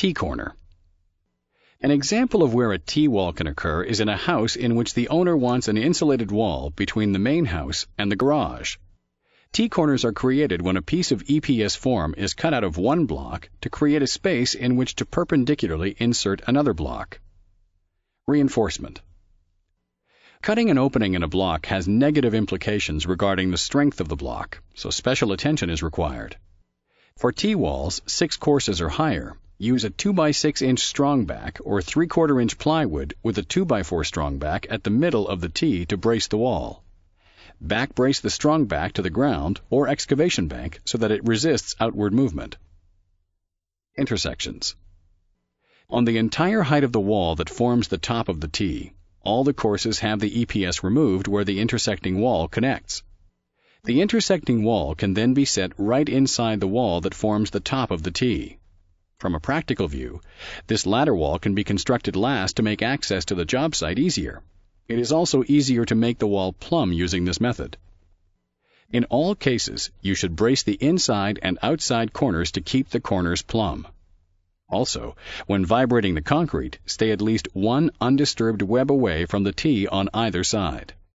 T-corner. An example of where a T-wall can occur is in a house in which the owner wants an insulated wall between the main house and the garage. T-corners are created when a piece of EPS form is cut out of one block to create a space in which to perpendicularly insert another block. Reinforcement. Cutting an opening in a block has negative implications regarding the strength of the block, so special attention is required. For T-walls, six courses or higher, use a 2x6 inch strong back or 3 4 inch plywood with a 2x4 strong back at the middle of the T to brace the wall. Back brace the strong back to the ground or excavation bank so that it resists outward movement. Intersections. On the entire height of the wall that forms the top of the T, all the courses have the EPS removed where the intersecting wall connects. The intersecting wall can then be set right inside the wall that forms the top of the T. From a practical view, this latter wall can be constructed last to make access to the job site easier. It is also easier to make the wall plumb using this method. In all cases, you should brace the inside and outside corners to keep the corners plumb. Also, when vibrating the concrete, stay at least one undisturbed web away from the T on either side.